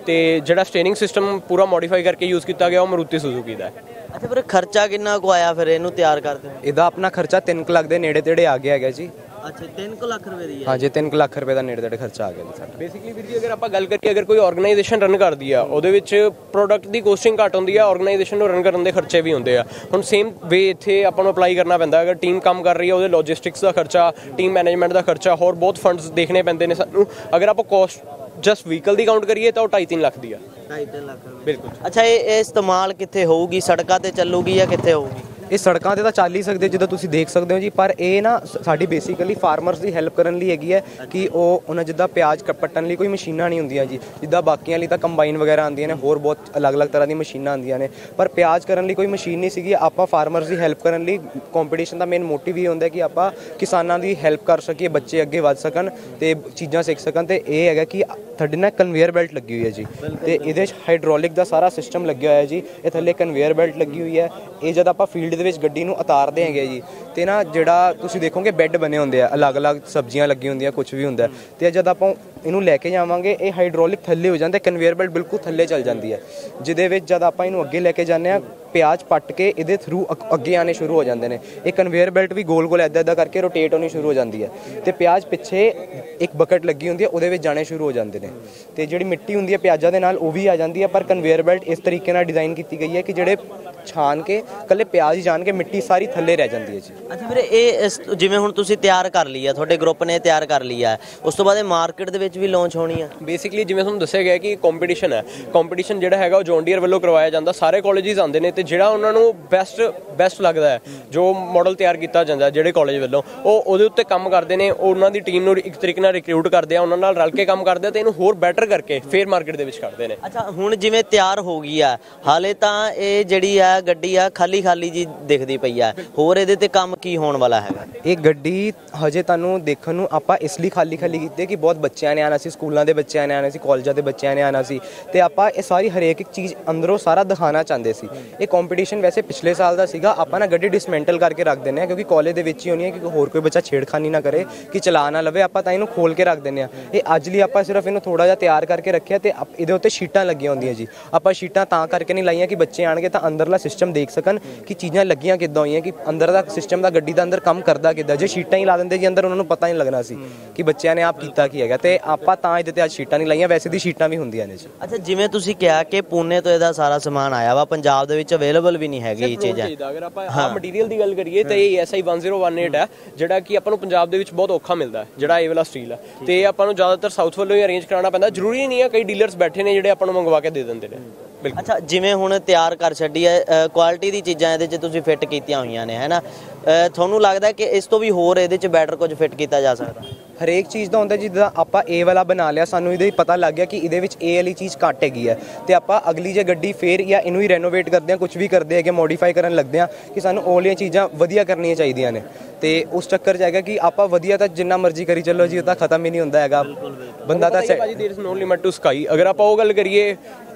ਤੇ ਜਿਹੜਾ ਸਟੇਰਿੰਗ ਸਿਸਟਮ ਪੂਰਾ ਮੋਡੀਫਾਈ ਕਰਕੇ ਯੂਜ਼ ਕੀਤਾ ਗਿਆ ਉਹ ਮਾਰੂਤੀ ਸੁਜ਼ੂਕੀ ਦਾ ਹੈ। ਅੱਛਾ ਵੀਰੇ ਖਰਚਾ ਕਿੰਨਾ ਕੁ ਆਇਆ ਫਿਰ ਇਹਨੂੰ ਤਿਆਰ ਕਰਦੇ ਨੂੰ ਇਹਦਾ ਆਪਣਾ ਖਰਚਾ 3 ਲੱਖ ਦੇ ਨੇੜੇ ਤੇੜੇ ਆ ਗਿਆ ਹੈਗਾ ਜੀ। ਅੱਛਾ 3 ਲੱਖ ਰੁਪਏ ਦੀ ਹੈ। ਹਾਂਜੀ 3 ਲੱਖ ਰੁਪਏ ਦਾ ਨੇੜੇ ਤੇੜੇ ਖਰਚਾ ਆ ਗਿਆ ਜੀ ਸਾਡਾ। ਬੇਸਿਕਲੀ ਵੀਰ ਜੀ ਅਗਰ ਆਪਾਂ ਗੱਲ ਕਰੀਏ ਅਗਰ ਕੋਈ ਆਰਗੇਨਾਈਜੇਸ਼ਨ ਰਨ ਕਰਦੀ ਆ ਉਹਦੇ ਵਿੱਚ ਪ੍ਰੋਡਕਟ ਦੀ ਕੋਸਟਿੰਗ ਘੱਟ ਹੁੰਦੀ ਆ ਆਰਗੇਨਾਈਜੇਸ਼ਨ ਨੂੰ ਰਨ ਕਰਨ ਦੇ ਖਰਚੇ ਵੀ ਹੁੰਦੇ ਆ। ਹੁਣ ਸੇਮ ਵੇ ਇੱਥੇ ਆਪਾਂ ਨੂੰ ਅਪਲਾਈ ਕਰਨਾ ਪੈਂਦਾ ਅਗਰ ਟੀਮ ਕੰਮ ਕਰ ਰਹੀ ਹੈ ਉਹਦੇ ਲੌਜਿਸਟਿਕਸ ਦਾ ਖਰਚਾ ਟੀਮ ਮੈਨੇਜਮੈਂਟ ਦਾ ਖਰਚਾ ਹੋਰ ਬਹੁਤ ਫੰਡਸ ਦੇਖਣੇ ਪੈਂਦੇ ਨੇ ਸਾਨੂੰ। ਅਗਰ ਆਪਾਂ ਕੋਸਟ ਜਸਟ ਵਹੀਕਲ ਦੀ ਕਾਊਂਟ ਕਰੀਏ ਤਾਂ ਉਹ 2.5 ਲੱਖ ਦੀ ਆ। 2.5 ਲੱਖ ਰੁਪਏ। ਬਿਲਕੁਲ। ਅੱਛਾ ਇਹ ਇਹ ਇਸਤੇਮਾਲ ਕਿੱਥੇ ਹੋਊਗੀ? ਸੜਕਾਂ ਤੇ ਚੱਲੂਗੀ ਜਾਂ ਕਿੱਥੇ ਹੋਊਗੀ? ਇਹ ਸੜਕਾਂ ਤੇ ਤਾਂ ਚੱਲ ਹੀ ਸਕਦੇ ਜਿੱਦਾਂ ਤੁਸੀਂ ਦੇਖ ਸਕਦੇ ਹੋ ਜੀ, ਪਰ ਇਹ ਨਾ ਸਾਡੀ ਬੇਸਿਕਲੀ ਫਾਰਮਰਸ ਦੀ ਹੈਲਪ ਕਰਨ ਲਈ ਹੈਗੀ ਹੈ ਕਿ ਉਹ ਉਹਨਾਂ ਜਿੱਦਾਂ ਪਿਆਜ਼ ਕੱਟਣ ਲਈ ਕੋਈ ਮਸ਼ੀਨਾਂ ਨਹੀਂ ਹੁੰਦੀਆਂ ਜੀ, ਜਿੱਦਾਂ ਬਾਕੀਆਂ ਲਈ ਤਾਂ ਕੰਬਾਈਨ ਵਗੈਰਾ ਆਉਂਦੀਆਂ ਨੇ, ਹੋਰ ਬਹੁਤ ਅਲੱਗ-ਅਲੱਗ ਤਰ੍ਹਾਂ ਦੀਆਂ ਮਸ਼ੀਨਾਂ ਆਉਂਦੀਆਂ ਨੇ, ਪਰ ਪਿਆਜ਼ ਕਰਨ ਲਈ ਕੋਈ ਮਸ਼ੀਨ ਨਹੀਂ ਸੀਗੀ, ਆਪਾਂ ਫਾਰਮਰਸ ਦੀ ਹੈਲਪ ਕਰਨ ਲਈ ਕੰਪੀਟੀਸ਼ਨ ਦਾ ਮੇਨ ਮੋਟਿਵ ਇਹ ਹੁੰਦਾ ਕਿ ਆਪਾਂ ਕਿਸਾਨਾਂ ਦੀ ਹੈਲਪ ਕਰ ਸਕੀਏ, ਬੱਚੇ ਅੱਗੇ ਵੱਧ ਸਕਣ ਤੇ ਚੀਜ਼ਾਂ ਸਿੱਖ ਸਕਣ ਤੇ ਇਹ ਹੈਗਾ ਕਿ ਤੁਹਾਡੇ ਨਾਲ ਕਨਵੇਅਰ ਬੈਲਟ ਲੱਗੀ ਹੋਈ ਹੈ ਜੀ। ਤੇ ਇਹਦੇ ਵਿੱਚ ਹਾਈਡ੍ਰੋਲਿਕ ਦਾ ਸਾਰਾ ਸਿਸਟਮ ਲੱਗਿਆ ਹੋਇਆ ਜੀ। ਇਹ ਥੱਲੇ ਕਨਵੇਅਰ ਬੈਲਟ ਲੱਗੀ ਹੋਈ ਹੈ। ਇਹ ਜਦ ਆਪਾਂ ਫੀਲਡ ਦੇ ਵਿੱਚ ਗੱਡੀ ਨੂੰ ਉਤਾਰਦੇ ਹੈਗੇ ਜੀ ਤੇ ਨਾ ਜਿਹੜਾ ਤੁਸੀਂ ਦੇਖੋਗੇ ਬੈੱਡ ਬਣੇ ਹੁੰਦੇ ਆ ਅਲੱਗ-ਅਲੱਗ ਸਬਜ਼ੀਆਂ ਲੱਗੀਆਂ ਹੁੰਦੀਆਂ ਕੁਝ ਵੀ ਹੁੰਦਾ। ਤੇ ਜਦ ਆਪਾਂ ਇਹਨੂੰ ਲੈ ਕੇ ਜਾਵਾਂਗੇ ਇਹ ਹਾਈਡ੍ਰੋਲਿਕ ਥੱਲੇ ਹੋ ਜਾਂਦਾ ਕਨਵੇਅਰ ਬੈਲਟ ਬਿਲਕੁਲ ਥੱਲੇ ਚੱਲ ਜਾਂਦੀ ਹੈ। ਜਿਹਦੇ ਵਿੱਚ ਜਦ ਆਪਾਂ ਇਹਨੂੰ ਅੱਗੇ ਲੈ ਕੇ ਜਾਂਦੇ ਆ ਪਿਆਜ਼ ਪੱਟ ਕੇ ਇਹਦੇ ਥਰੂ ਅੱਗੇ ਆਣੇ ਸ਼ੁਰੂ ਹੋ ਜਾਂਦੇ ਨੇ। ਇਹ ਕਨਵੇਅਰ ਬੈਲਟ ਵੀ ਗੋਲ-ਗੋਲ ਐਦਾਂ ਐਦਾਂ ਕਰਕੇ ਰੋਟੇਟ ਹੋਣੀ ਸ਼ੁਰੂ ਹੋ ਜਾਂਦੀ ਹੈ। ਤੇ ਪਿਆਜ਼ ਪਿੱਛੇ ਇੱਕ ਬਕਟ ਲੱਗੀ ਹੁੰਦੀ ਹੈ ਉਹਦੇ ਵਿੱਚ ਜਾਣੇ ਸ਼ੁਰੂ ਹੋ ਜਾਂਦੇ ਨੇ। ਤੇ ਜਿਹੜੀ ਮਿੱਟੀ ਹੁੰਦੀ ਹੈ ਪਿਆਜ਼ਾਂ ਦੇ ਨਾਲ ਉਹ ਵੀ ਆ ਜਾਂਦੀ ਹੈ ਪਰ ਕਨਵੇਅਰ ਬੈਲਟ ਇਸ ਤਰੀਕੇ ਨਾਲ ਡਿਜ਼ਾਈਨ ਕੀਤੀ ਗਈ ਹੈ ਕਿ ਜਿਹੜੇ ਛਾਨ ਕੇ ਕੱਲੇ ਪਿਆਜ਼ ਹੀ ਜਾਣ ਕੇ ਮਿੱਟੀ ਸਾਰੀ ਥੱਲੇ ਰਹਿ ਜਾਂਦੀ ਹੈ ਜੀ। ਅੱਛਾ ਵੀਰੇ ਇਹ ਇਸ- ਜਿਵੇਂ ਹੁਣ ਤੁਸੀਂ ਤਿਆਰ ਕਰ ਲਈ ਆ ਤੁਹਾਡੇ ਗਰੁੱਪ ਨੇ ਤਿਆਰ ਕਰ ਲਈ ਆ ਉਸ ਤੋਂ ਬਾਅਦ ਇਹ ਮਾਰਕੀਟ ਦੇ ਵਿੱਚ ਵੀ ਲਾਂਚ ਹੋਣੀ ਆ? ਬੇਸਿਕਲੀ ਜਿਵੇਂ ਤੁਹਾਨੂੰ ਦੱਸਿਆ ਗਿਆ ਕਿ ਕੰਪੀਟੀਸ਼ਨ ਹੈ। ਕੰਪੀਟੀਸ਼ਨ ਜਿਹੜਾ ਹੈਗਾ ਉਹ ਜੌਨ ਡੀਅਰ ਵੱਲੋਂ ਕਰਵਾਇਆ ਜਾਂਦਾ। ਸਾਰੇ ਕਾਲਜਿਸ ਆਉਂਦੇ ਨੇ ਤੇ ਜਿਹੜਾ ਉਹਨਾਂ ਨੂੰ ਬੈਸਟ ਬੈਸਟ ਲੱਗਦਾ ਹੈ ਜੋ ਮਾਡਲ ਤਿਆਰ ਕੀਤਾ ਜਾਂਦਾ ਜਿਹੜੇ ਕਾਲਜ ਵੱਲੋਂ ਉਹ ਉਹਦੇ ਉੱਤੇ ਕੰਮ ਕਰਦੇ ਨੇ ਉਹ ਉਹਨਾਂ ਦੀ ਟੀਮ ਨੂੰ ਇੱਕ ਤਰੀਕੇ ਨਾਲ ਰਿਕਰੂਟ ਕਰਦੇ ਆ ਉਹਨਾਂ ਨਾਲ ਰਲ ਕੇ ਕੰਮ ਕਰਦੇ ਆ ਤੇ ਇਹਨੂੰ ਹੋਰ ਬੈਟਰ ਕਰਕੇ ਫੇਰ ਮਾਰਕੀਟ ਦੇ ਵਿੱਚ ਕੱਢਦੇ ਨੇ। ਅੱਛਾ ਹੁਣ ਜਿਵੇਂ ਤਿਆਰ ਹੋ ਗਈ ਆ ਹਾਲੇ ਤਾਂ ਇਹ ਜਿਹੜੀ ਆ ਗੱਡੀ ਆ ਖਾਲੀ ਖਾਲੀ ਜੀ ਦਿਖਦੀ ਪਈ ਆ ਹੋਰ ਇਹਦੇ ਤੇ ਕੰਮ ਕੀ ਹੋਣ ਵਾਲਾ ਹੈਗਾ? ਇਹ ਗੱਡੀ ਹਜੇ ਤੁਹਾਨੂੰ ਦੇਖਣ ਨੂੰ ਆਪਾਂ ਇਸ ਲਈ ਖਾਲੀ ਖਾਲੀ ਕੀਤੀ ਹੈ ਕਿ ਬਹੁਤ ਬੱਚਿਆਂ ਨੇ ਆਣਾ ਸੀ ਸਕੂਲਾਂ ਦੇ ਬੱਚਿਆਂ ਨੇ ਆਣਾ ਸੀ ਕਾਲਜਾਂ ਦੇ ਬੱਚਿਆਂ ਨੇ ਆਣਾ ਸੀ ਤੇ ਆਪਾਂ ਇਹ ਸਾਰੀ ਹਰੇਕ ਇੱਕ ਚੀਜ਼ ਅੰਦਰੋਂ ਸਾਰਾ ਦਿਖਾਣਾ ਚਾਹੁੰਦੇ ਸੀ। ਇਹ ਕੰਪੀਟੀਸ਼ਨ ਵੈਸੇ ਪਿਛਲੇ ਸਾਲ ਦਾ ਸੀਗਾ, ਆਪਾਂ ਨਾ ਗੱਡੀ ਡਿਸਮੈਂਟਲ ਕਰਕੇ ਰੱਖ ਦਿੰਦੇ ਆ ਕਿਉਂਕਿ ਕਾਲਜ ਦੇ ਵਿੱਚ ਹੀ ਹੋਣੀ ਹੈ ਕਿ ਹੋਰ ਕੋਈ ਬੱਚਾ ਛੇੜਖਾਨੀ ਨਾ ਕਰੇ, ਕਿ ਚਲਾ ਨਾ ਲਵੇ, ਆਪਾਂ ਤਾਂ ਇਹਨੂੰ ਖੋਲ ਕੇ ਰੱਖ ਦਿੰਦੇ ਆ ਇਹ ਅੱਜ ਲਈ ਆਪਾਂ ਸਿਰਫ ਇਹਨੂੰ ਥੋੜਾ ਜਿਹਾ ਤਿਆਰ ਕਰਕੇ ਰੱਖਿਆ ਤੇ ਇਹਦੇ ਉੱਤੇ ਸ਼ੀਟਾਂ ਲੱਗੀਆਂ ਹੁੰਦੀਆਂ ਜੀ। ਆਪਾਂ ਸ਼ੀਟਾਂ ਤਾਂ ਕਰਕੇ ਨਹੀਂ ਲਾਈਆਂ ਕਿ ਬੱਚੇ ਆਣਗੇ ਤਾਂ ਅੰਦਰਲਾ ਸਿਸਟਮ ਦੇਖ ਸਕਣ ਕਿ ਚੀਜ਼ਾਂ ਲੱਗੀਆਂ ਕਿੱਦਾਂ ਹੋਈਆਂ, ਕਿ ਅੰਦਰ ਦਾ ਸਿਸਟਮ ਦਾ ਗੱਡੀ ਦਾ ਅੰਦਰ ਕੰਮ ਕਰਦਾ ਕਿੱਦਾਂ। ਜੇ ਸ਼ੀਟਾਂ ਹੀ ਲਾ ਦਿੰਦੇ ਜੀ ਅੰਦਰ, ਉਹਨਾਂ ਨੂੰ ਪਤਾ ਨਹੀਂ ਲੱਗਣਾ ਸੀ ਕਿ ਬੱਚਿਆਂ ਨੇ ਆਪ ਕੀਤਾ ਕੀ ਹੈਗਾ। ਤੇ ਆਪਾਂ ਤਾਂ ਇਹਦੇ ਤੇ ਅੱਜ ਸ਼ੀਟਾਂ ਨਹੀਂ ਲਾਈਆਂ, ਵੈਸੇ ਦੀ ਸ਼ੀਟਾਂ ਵੀ ਹੁੰਦੀਆਂ ਨੇ ਜੀ। ਅੱਛਾ, ਜਿਵੇਂ ਤੁਸੀਂ ਕਿਹਾ ਕਿ ਪੂਨੇ ਤੋਂ ਇਹਦਾ ਸਾਰਾ ਸਮਾਨ ਆਇਆ ਵਾ, ਪੰਜਾਬ ਦੇ ਵਿੱਚ ਅਵੇਲੇਬਲ ਵੀ ਨਹੀਂ ਹੈਗੀ ਇਹ ਚੀਜ਼ਾਂ ਅਗਰ ਆਪਾਂ ਆ ਮਟੀਰੀਅਲ ਦੀ ਗੱਲ ਕਰੀਏ ਤਾਂ ਇਹ ਐਸਆਈ 1018 ਹੈ ਜਿਹੜਾ ਕਿ ਆਪਾਂ ਨੂੰ ਪੰਜਾਬ ਦੇ ਵਿੱਚ ਬਹੁਤ ਔਖਾ ਮਿਲਦਾ ਹੈ ਜਿਹੜਾ ਇਹ ਵਾਲਾ ਸਟੀਲ ਹੈ। ਤੇ ਇਹ ਆਪਾਂ ਨੂੰ ਜ਼ਿਆਦਾਤਰ ਸਾਊਥ ਵੱਲੋਂ ਹੀ ਅਰੇਂਜ ਕਰਾਉਣਾ ਪੈਂਦਾ। ਜ਼ਰੂਰੀ ਨਹੀਂ ਹੈ ਕਈ ਡੀਲਰਸ ਬੈਠੇ ਨੇ ਜਿਹੜੇ ਆਪਾਂ ਨੂੰ ਮੰਗਵਾ ਕੇ ਦੇ ਦਿੰਦੇ ਨੇ। ਬਿਲਕੁਲ। ਅੱਛਾ ਜਿਵੇਂ ਹੁਣ ਤਿਆਰ ਕਰ ਛੱਡੀ ਹੈ ਕੁਆਲਿਟੀ ਦੀ ਚੀਜ਼ਾਂ ਇਹਦੇ 'ਚ ਤੁਸੀਂ ਫਿੱਟ ਕੀਤੀਆਂ ਹੋਈਆਂ ਨੇ ਹੈਨਾ ਤੁਹਾਨੂੰ ਲੱਗਦਾ ਕਿ ਇਸ ਤੋਂ ਵੀ ਹੋਰ ਇਹਦੇ 'ਚ ਬੈਟਰ ਕੁਝ ਫਿੱਟ ਕੀਤਾ ਜਾ ਸਕਦਾ? ਹਰੇਕ ਚੀਜ਼ ਦਾ ਹੁੰਦਾ ਜਿੱਦਾਂ ਆਪਾਂ A ਵਾਲਾ ਬਣਾ ਲਿਆ ਸਾਨੂੰ ਇਹਦੇ ਪਤਾ ਲੱਗ ਗਿਆ ਕਿ ਇਹਦੇ ਵਿੱਚ A ਵਾਲੀ ਚੀਜ਼ ਘੱਟ ਹੈਗੀ ਹੈ। ਤੇ ਆਪਾਂ ਅਗਲੀ ਜੇ ਗੱਡੀ ਫੇਰ ਜਾਂ ਇਹਨੂੰ ਹੀ ਰੈਨੋਵੇਟ ਕਰਦੇ ਆ ਕੁਝ ਵੀ ਕਰਦੇ ਹੈਗੇ ਮੋਡੀਫਾਈ ਕਰਨ ਲੱਗਦੇ ਆ ਕਿ ਸਾਨੂੰ ਉਹ ਵਾਲੀਆਂ ਚੀਜ਼ਾਂ ਵਧੀਆ ਕਰਨੀਆਂ ਚਾਹੀਦੀਆਂ ਨੇ। ਤੇ ਉਸ ਚੱਕਰ 'ਚ ਹੈਗਾ ਕਿ ਆਪਾਂ ਵਧੀਆ ਤਾਂ ਜਿੰਨਾ ਮਰਜ਼ੀ ਕਰੀ ਚੱਲੋ ਜੀ ਉਹ ਤਾਂ ਖਤਮ ਹੀ ਨਹੀਂ ਹੁੰਦਾ ਹੈਗਾ। ਬੰਦਾ ਤਾਂ ਭਾਜੀ there is no limit to sky ਅਗਰ ਆਪਾਂ ਉਹ ਗੱਲ ਕਰੀਏ